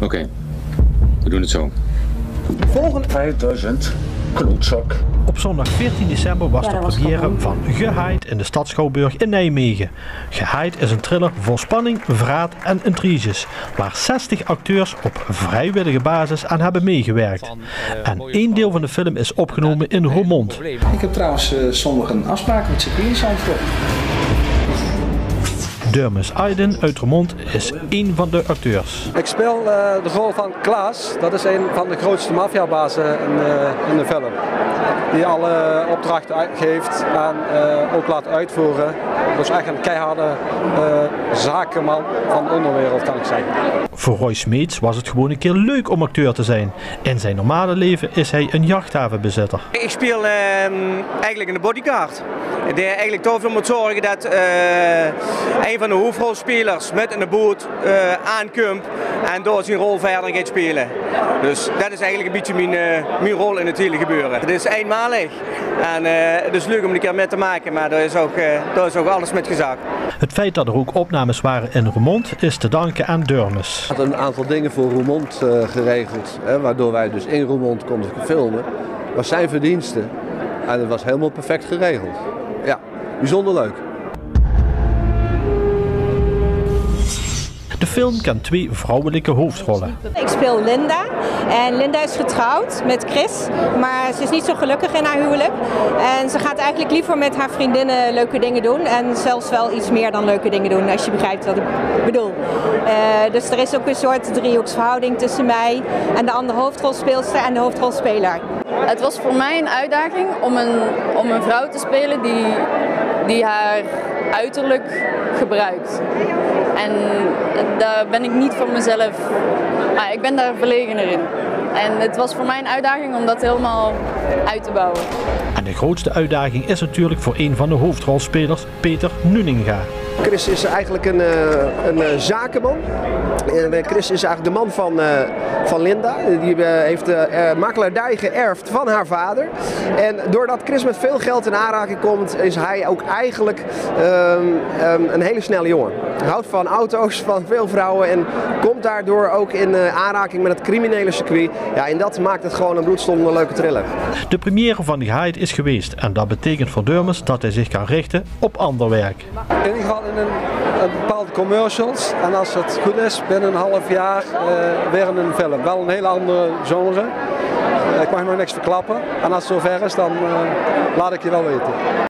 Oké, we doen het zo. Volgende 5000 klootzak. Op zondag 14 december was Ja, de première van Geheid in de Stad Schouwburg in Nijmegen. Geheid is een thriller vol spanning, verraad en intriges, waar 60 acteurs op vrijwillige basis aan hebben meegewerkt. En één deel van de film is opgenomen in Roermond. Ik heb trouwens eh, zondag een afspraak met in Zandvoort. Dermis Aiden uit Roermond is één van de acteurs. Ik speel eh, de rol van Klaas. Dat is een van de grootste maffiabazen in, eh, in de film. Die alle opdrachten uit- geeft en eh, ook laat uitvoeren. Dus echt een keiharde eh, zakenman van de onderwereld kan ik zeggen. Voor Roy Smeets was het gewoon een keer leuk om acteur te zijn. In zijn normale leven is hij een jachthavenbezitter. Ik speel ehm, eigenlijk een bodyguard. Die eigenlijk ervoor moet zorgen dat eh, een van de hoofdrolspelers met een boot eh aankomt en door zijn rol verder gaat spelen. Dus dat is eigenlijk een beetje mijn, eh, mijn rol in het hele gebeuren. Het is eenmalig en eh, het is leuk om een keer mee te maken, maar daar is ook, eh, daar is ook alles met gezakt. Het feit dat er ook opnames waren in Roermond is te danken aan Dermis. had een aantal dingen voor Roermond eh, geregeld, hè, waardoor wij dus in Roermond konden filmen. was zijn verdienste en het was helemaal perfect geregeld. Ja, bijzonder leuk. De film kent twee vrouwelijke hoofdrollen. Ik speel Linda en Linda is getrouwd met Chris, maar ze is niet zo gelukkig in haar huwelijk. En ze gaat eigenlijk liever met haar vriendinnen leuke dingen doen en zelfs wel iets meer dan leuke dingen doen, als je begrijpt wat ik bedoel. Eh, dus er is ook een soort driehoeksverhouding tussen mij en de andere hoofdrolspeelster en de hoofdrolspeler. Het was voor mij een uitdaging om een, om een vrouw te spelen die, die haar uiterlijk gebruikt. En daar ben ik niet van mezelf, ah, ik ben daar verlegener in. En het was voor mij een uitdaging om dat helemaal uit te bouwen. En de grootste uitdaging is natuurlijk voor een van de hoofdrolspelers, Peter Nuninga. Chris is eigenlijk een, eh, een eh, zakenman. En, eh, Chris is eigenlijk de man van, eh, van Linda. Die heeft de makelaardij geërfd van haar vader. En doordat Chris met veel geld in aanraking komt, is hij ook eigenlijk ehm, ehm, een hele snelle jongen. Hij houdt van auto's, van veel vrouwen en komt daardoor ook in eh, aanraking met het criminele circuit. Ja, en dat maakt het gewoon een bloedstollende leuke thriller. De première van die Hyde is geweest en dat betekent voor Dermis dat hij zich kan richten op ander werk. In ieder geval in een, een bepaalde commercials. En als het goed is, binnen een half jaar eh, weer in een film. Wel een hele andere genre. Eh, ik mag nog niks verklappen. En als het zover is, dan eh, laat ik je wel weten.